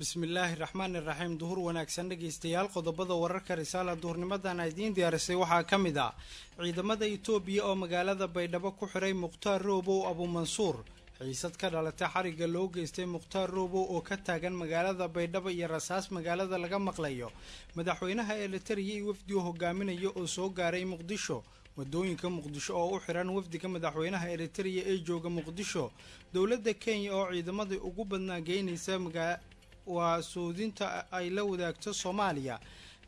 bismillaahi raxmaani raxiim duhur wanaagsan dhegaystayaal qodobada wararka risaala duhurnimadan a idiin diyaarisay waxaa ka mid ah ciidamada itoobiya oo magaalada baydhabo ku xiray mukhtaar roobow abuumansuur xiisad ka dhalatay xarigga loo geystay mukhtaar roobow oo ka taagan magaalada baydhabo iyo rasaas magaalada laga maqlayo. Madaxweynaha elitariya iyo wafdi uu hogaaminayo oo soo gaaray muqdisho. Wadooyinka muqdisho oo u xiran wafdiga madaxweynaha elitariya ee jooga muqdisho. Dowladda kenya oo ciidamadii ugu badnaa geynaysa waa suudinta ay la wadaagto soomaaliya.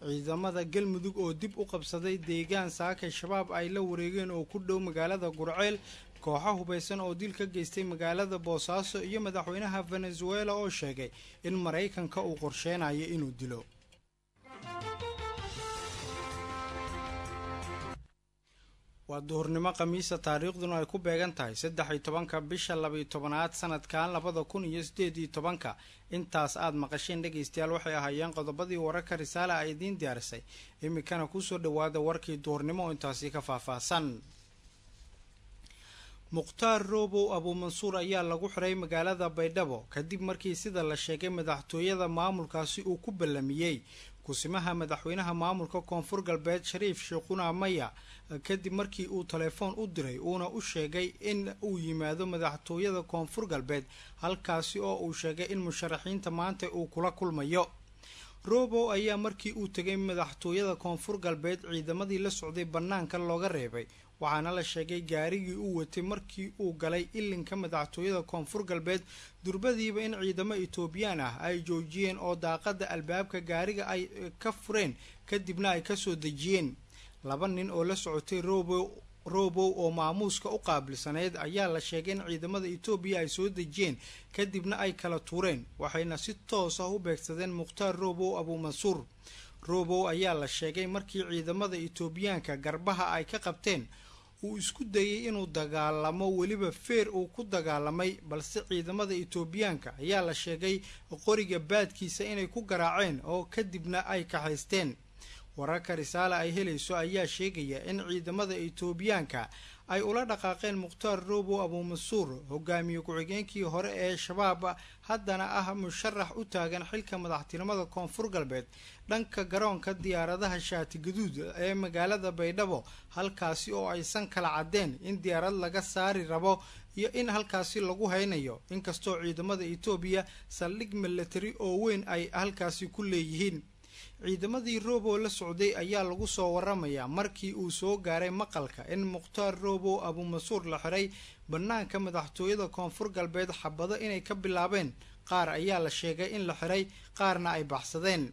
Ciidamada galmudug oo dib u qabsaday deegaan saakay shabaab ay la wareegeen oo ku dhow magaalada gurceel kooxo hubaysan oo dil ka geystay magaalada boosaaso iyo madaxweynaha venezuela oo sheegay in maraykanka uu qorsheynayo inuu dilo waa duhurnimo khamiisa taariikhduna ay ku beegan tahay saddex iyo tobanka bisha labaiyo tobanaad sanadkan labada kun iyo sideed iyo tobanka. Intaas aada maqasheen dhegaystayaal waxay ahaayeen qodobadii wararka risaala ay idiin diyaarisay. Iminkana ku soo dhawaada warkii duhurnimo oo intaasi ka faahfaahsan. Mukhtaar roobow abuumansuur ayaa lagu xiray magaalada baydhabo kadib markii sida la sheegay madaxtooyada maamulkaasi uu ku ballamiyey kusimaha madaxweynaha maamulka koonfur galbeed shariif sheekhuna maya kadib markii uu telefoon u diray uuna u sheegay in uu yimaado madaxtooyada koonfur galbeed halkaasi oo uu sheegay in musharaxiinta maanta uu kula kulmayo. Robow ayaa markii uu tegay madaxtooyada koonfur galbeed ciidamadii la socday bannaanka looga reebay waxaana la sheegay gaarigii uu watay markii uu galay ilinka madaxtooyada koonfur galbeed. Durbadiiba in ciidamo etoobiyaan ah ay joojiyeen oo daaqada albaabka gaariga ay ka fureen kadibna ay ka soo dejiyeen. Laba nin oo la socotay robow robow oo maamuuska u qaabilsaneyd ayaa la sheegay in ciidamada etoobiya ay soo dejiyeen kadibna ay kala tuureen waxayna si toos ah u beegsadeen mukhtaar robow abuumansuur robow ayaa la sheegay markii ciidamada etoobiyaanka garbaha ay ka qabteen uu isku dayay inuu dagaalamo weliba feer uu ku dagaalamay balse ciidamada etoobiyaanka ayaa la sheegay qoriga baadkiisa inay ku garaaceen oo kadibna ay kaxaysteen. Wararka risaale ay helayso ayaa sheegaya in ciidamada etoobiyaanka ay ula dhaqaaqeen mukhtaar robow abuumansuur hogaamiye ku-xigeenkii hore ee shabaab haddana ah musharax u taagan xilka madaxtinimada koonfur galbeed dhanka garoonka diyaaradaha shaati gaduud ee magaalada baydhabo halkaasi oo aysan kala caddeen in diyaarad laga saari rabo iyo in halkaasi lagu haynayo. Inkastoo ciidamada etoobiya saldhig milatari oo weyn ay halkaasi ku leeyihiin ciidamadii robow la socday ayaa lagu soo waramayaa markii uu soo gaaray maqalka in mukhtaar robow abuumansuur la xiray. Bannaanka madaxtooyada koonfur galbeed xabado inay ka bilaabeen qaar ayaa la sheegay in la xiray qaarna ay baxsadeen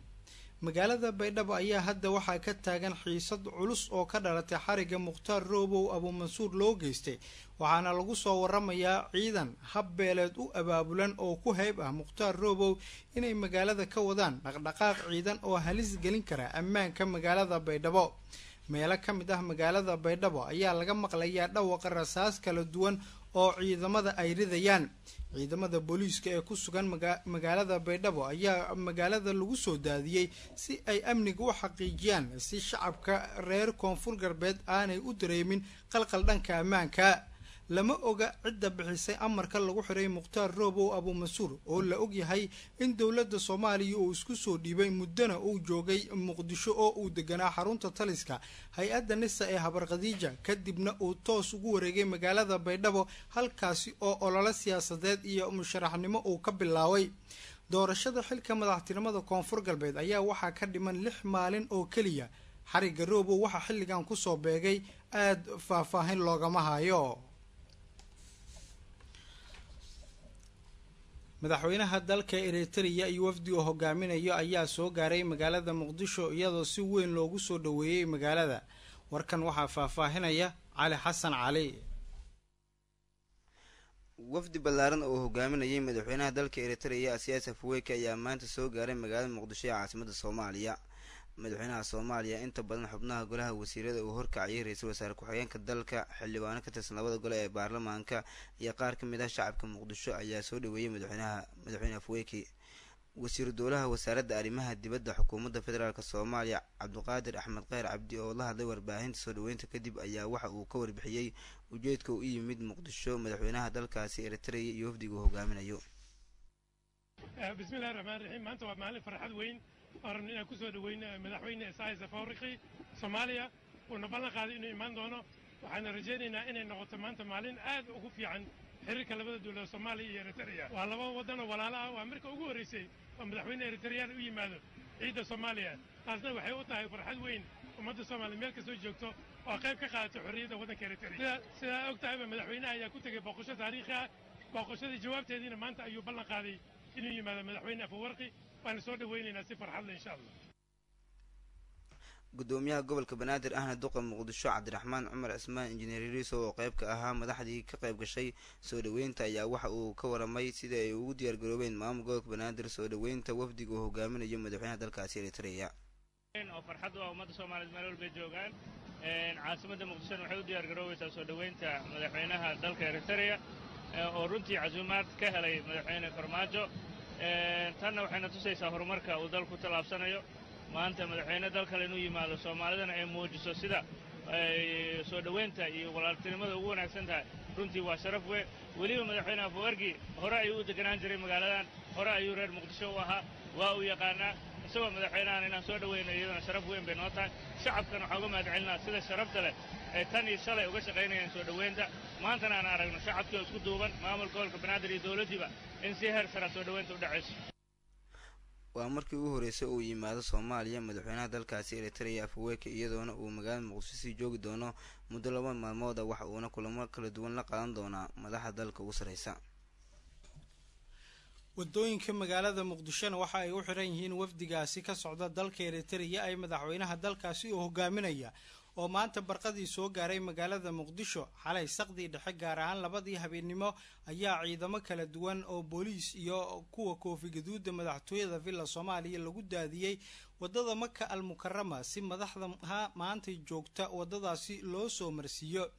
magaalada baydhabo ayaa hadda waxaa ka taagan xiisad culus oo ka dhalatay xarigga mukhtaar robow abuumansuur loo geystay waxaana lagu soo waramayaa ciidan habbeeleed u abaabulan oo ku hayb ah mukhtaar robow inay magaalada ka wadaan dhaqdhaqaaq ciidan oo halis gelin kara ammaanka magaalada baydhabo. Meelo ka mid ah magaalada baydhabo ayaa laga maqlayaa dhawaqa rasaas kala duwan oo ciidamada ay ridayaan. Ciidamada booliiska ee ku sugan magaalada baydhabo ayaa magaalada lagu soo daadiyey si ay amniga u xaqiijiyaan si shacabka reer koonfur galbeed aanay u dareemin qalqal dhanka ammaanka lama oga cidda bixisay amarka lagu xiray mukhtaar robow abuumansuur oo la ogyahay in dowladda soomaaliya uu isku soo dhiibay muddona uu joogay muqdisho oo uu deganaa xarunta taliska hay'adda nisa ee habar khadiija kadibna uu toos ugu wareegay magaalada baydhabo halkaasi oo ololo siyaasadeed iyo musharaxnimo uu ka bilaabay. Doorashada xilka madaxtinimada koonfur galbeed ayaa waxaa ka dhiman lix maalin oo keliya. Xarigga robow waxaa xilligan ku soo beegay aada faahfaahin loogama hayo madaxweynaha dalka eritariya iyo wafdi uu hogaaminayo ayaa soo gaaray magaalada muqdisho iyadoo si weyn loogu soo dhoweeyey magaalada. Warkan waxaa faahfaahinaya cali xasan cali. Wafdi ballaaran oo hogaaminayay madaxweynaha dalka eritariya siyaas afweyke ayaa maanta soo gaaray magaalada muqdisho ee caasimada soomaaliya madaxweynaha soomaaliya. Inta badan xubnaha golaha wasiirada uu horkacayay ra'iisul wasaare ku-xigeenka dalka xildhibaano ka tirsan labada gole ee baarlamaanka iyo qaar ka mid ah shacabka muqdisho ayaa soo dhaweeyey madaxweynaha madaxweyne afweyki wasiiru dowlaha wasaaradda arrimaha dibadda xukuumadda federaalk soomaaliya cabdiqaadir axmed kheyr cabdi oo la hadlay warbaahinta soo dhaweynta kadib ayaa waxa uu ka warbixiyey ujeedka u yimid muqdisho madaxweynaha dalkaasi eritrea iyo wafdiga uu hogaaminayo. Bismillahi raxmaan raxiim maanta waa maalin farxad weyn rabna inaan ku soo dhoweyno madaxweyne isayas afawriqi soomaaliya. Uuna ballan qaaday inuu imaan doono. Waxaana rajaynaynaa inay noqoto maanta maalin aad ugu fiican xiriirka labada dowladda soomaaliya iyo eritrea. Waa laba waddanoo walaalo ah. Waa marka ugu horraysay oo madaxweyne eritreyaan u yimaado ciidda soomaaliya. Taasna waxay u tahay farxad weyn. Ummadda soomaaliya meel kastoo joogto oo qayb ka qaadato xorriyadda waddanka eritrea. Sidaa og tahayba madaxweynaha ayaa ku tegey booqasho taariikhi ah. Booqashadii jawaabteediina maanta ayuu ballan qaaday inuu yimaado madaxweyne afawarqi waana soo dhoweynaynaa si farxadle insha allah gudoomiyaha gobolka banaadir ahna duqa muqdisho cabdiraxmaan cumar cismaan injineer riiso oo qayb ka ahaa madaxdii ka qayb gashay soo dhoweynta ayaa waxa uu ka waramay sida ay ugu diyaargaroobeen maamul gobolka banaadir soo dhoweynta wafdiga uu hogaaminayo madaxweynaha dalkaasi eritrea oo farxad u ah ummadda soomaaliyed meel walbay joogaan caasimadda muqdishona waxay u diyaar garoobaysaa soo dhoweynta madaxweynaha dalka eritrea oo runtii casuumaad ka helay madaxweyne farmaajo. Tanna waxayna tusaysaa horumarka uu dalku tallaabsanayo. Maanta madaxweyne dal kale inuu yimaado soomaalidana ay muujiso sida ay soo dhoweynta iyo walaaltinimada ugu wanaagsan tahay. Runtii waa sharaf weyn. Weliba madaxweyne afawargi hore ayuu u deganaan jiray magaaladan. Hore ayuu reer muqdisho u ahaa. Waa uu yaqaanaa isagoo madaxweynahan inaan soo dhoweyno iyadana sharaf weyn bay noo tahay shacabkana waxaa uga mahad celinaa sida sharafta leh ay tan iyo shalay uga shaqaynayaan soo dhoweynta maantana aan aragno shacabkii oo isku duuban maamulka gobolka banaadir iyo dowladdiiba in si heer sara soo dhoweynta u dhacayso waa markii ugu horreysay uu yimaado soomaaliya madaxweynaha dalkaasi eritrea afaweke iyadoona uu magaalada muqdisho sii joogi doono muddo laba maalmooda waxa uuna kulamo kala duwan la qaadan doonaa madaxda dalka ugu sarreysa waddooyinka magaalada muqdishona waxa ay u xiran yihiin wafdigaasi ka socda dalka eritrea ay madaxweynaha dalkaasi uu hogaaminaya oo maanta barqadii soo gaaray magaalada muqdisho. Xalay saqdii dhexe gaar ahaan labadii habeennimo ayaa ciidamo kala duwan oo booliis iyo kuwa koofi gaduuda madaxtooyada villa soomaaliya lagu daadiyey waddada maka al mukarama si madaxda maanta joogta wadadaasi loo soo marsiiyo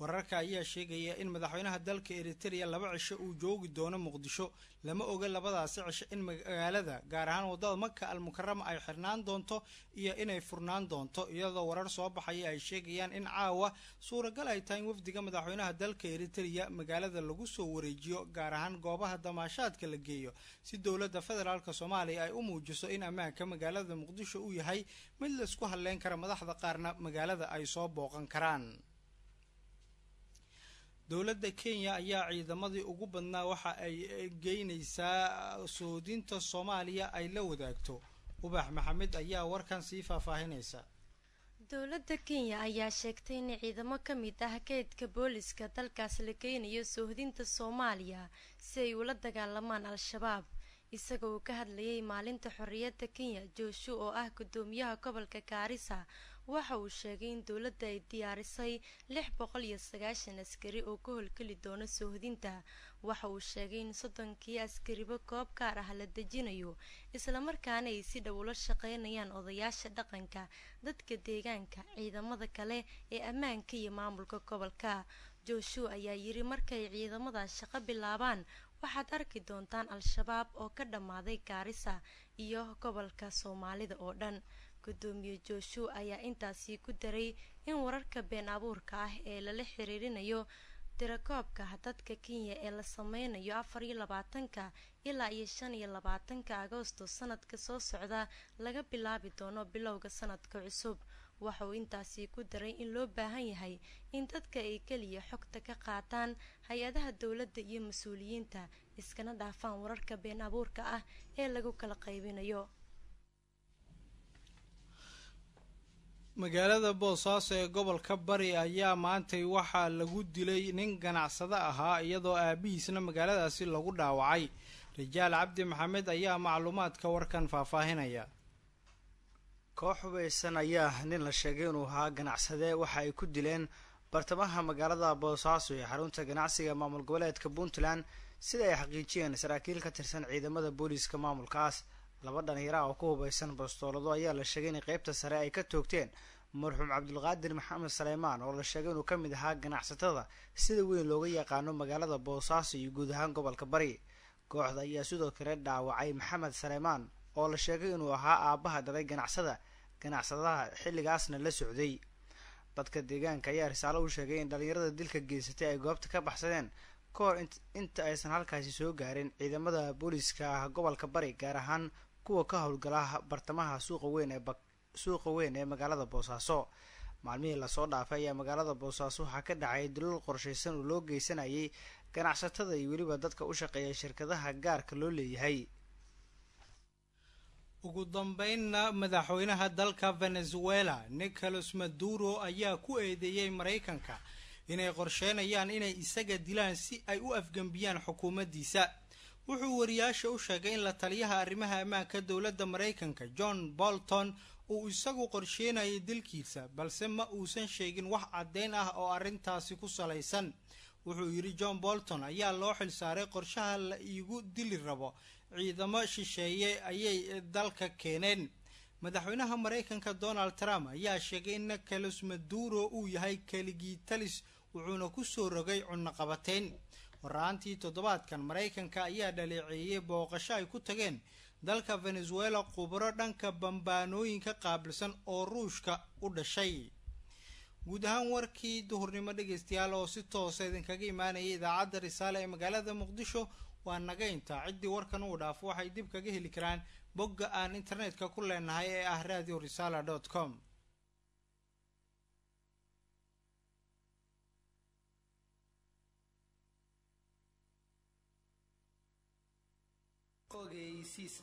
wararka ayaa sheegaya in madaxweynaha dalka eritrea laba cisho uu joogi doono muqdisho. Lama oga labadaasi cisho in magaalada gaar ahaan waddada maka al mukarama ay xirnaan doonto iyo inay furnaan doonto. Iyadoo warar soo baxaya ay sheegayaan in caawa suuragal ay tahay in wafdiga madaxweynaha dalka eritrea magaalada lagu soo wareejiyo gaar ahaan goobaha damaashaadka la geeyo. Si dowladda federaalk soomaaliya ay u muujiso in ammaanka magaalada muqdisho uu yahay mid la isku hadleyn kara madaxda qaarna magaalada ay soo booqan karaan dowladda kenya ayaa ciidamadii ugu badnaa waxa ay geynaysaa soodinta soomaaliya ay la wadaagto. Ubax maxamed ayaa warkan sii faahfaahinaysa. Dowladda kenya ayaa sheegtay in ciidamo ka mid ah keydka booliska dalkaas la geynayo soohdinta soomaaliya si ay ula dagaalamaan al-shabaab isaga uu ka hadlayay maalinta xorriyadda kenya jooshu oo ah guddoomiyaha gobolka gaarisa waxa uu sheegay in dowladda ay diyaarisay lix boqol iyo sagaashan askari oo ka howlgeli doona soohdinta waxa uu sheegay in soddonkii askariba goob gaar ah la dejinayo islamarkaana ay si dhow ula shaqeynayaan odayaasha dhaqanka dadka deegaanka ciidamada kale ee ammaanka iyo maamulka gobolka. Jooshu ayaa yiri markay ciidamadaas shaqo bilaabaan waxaad arki doontaan al-shabaab oo ka dhammaaday gaarisa iyo gobolka soomaalida oo dhan gudoomiye jooshu ayaa intaasi ku daray in wararka been abuurka ah ee lala xiriirinayo tirakoobka dadka kenya ee la sameynayo afar iyo labaatanka ilaa iyo shan iyo labaatanka agoosto sanadka soo socda laga bilaabi doono bilowga sanadka cusub. Waxa uu intaasi ku daray in loo baahan yahay in dadka ay keliya xogta ka qaataan hay'adaha dowladda iyo mas'uuliyiinta iskana dhaafaan wararka been abuurka ah ee lagu kala qaybinayo magaalada boosaaso ee gobolka bari ayaa maantay waxaa lagu dilay nin ganacsado ahaa iyadoo aabihiisna magaaladaasi lagu dhaawacay. Rajaal cabdi maxamed ayaa macluumaadka warkan faahfaahinaya koox hubaysan ayaa nin la sheegay inuu ahaa ganacsade. Waxa ay ku dileen bartamaha magaalada boosaaso ee xarunta ganacsiga maamul goboleedka puntland sida ay xaqiijiyeen saraakiil ka tirsan ciidamada booliiska maamulkaas laba dhalinyara oo ku hubaysan bastoolado ayaa la sheegay in qeybta sare ay ka toogteen. Marxuum cabdulqaadir maxamed saleymaan oo la sheegay inuu ka mid ahaa ganacsatada sida weyn looga yaqaano magaalada boosaaso iyo guud ahaan gobolka bari. Kooxda ayaa sidoo kale dhaawacay maxamed saleymaan oo la sheegay inuu ahaa aabbaha dhalay ganacsada ganacsadaha xilligaasna la socday. Dadka deegaanka ayaa risaalo u sheegay in dhalinyarada dilka geysatay ay goobta ka baxsadeen ka hor inta aysan halkaasi soo gaarin ciidamada booliska ah gobolka bari gaar ahaan kuwa ka howlgala bartamaha suuqa weyn ee suuqa weyn ee magaalada boosaaso maalmihii la soo dhaafay ayaa magaalada boosaaso waxaa ka dhacay dulal qorshaysan oo loo geysanayay ganacsatada iyo weliba dadka u shaqeeya shirkadaha gaarka loo leeyahay. Ugu dambeynna madaxweynaha dalka venezuela nicolas maduro ayaa ku eedeeyey maraykanka inay qorsheynayaan inay isaga dilaan si ay u afgembiyaan xukuumaddiisa wuxuu wariyaasha u sheegay in la taliyaha arrimaha ammaanka dowladda maraykanka john bolton uu isagu qorsheynayay dilkiisa balse ma uusan sheegin wax caddeyn ah oo arrintaasi ku salaysan. Wuxuu yidhi john bolton ayaa loo xilsaaray qorshaha la iigu dili rabo. Ciidamo shisheeye ayay dalka keeneen. Madaxweynaha maraykanka donald trump ayaa sheegay in nicolas maduro uu yahay keligii talis wuxuuna ku soo rogay cunnoqabateyn horaantii toddobaadkan maraykanka ayaa dhaleeceeyey booqasho ay ku tageen dalka venezuela khubro dhanka bambaanooyinka qaabilsan oo ruushka u dhashay. Guud ahaan warkii duhurnimo dhegaystayaal oo si toosa idinkaga imaanayay idaacadda risaale ee magaalada muqdisho waa naga intaa ciddii warkan uu dhaafo waxay dib kaga heli karaan bogga aan internetka ku leenahay ee ah radio risala com ogeysiis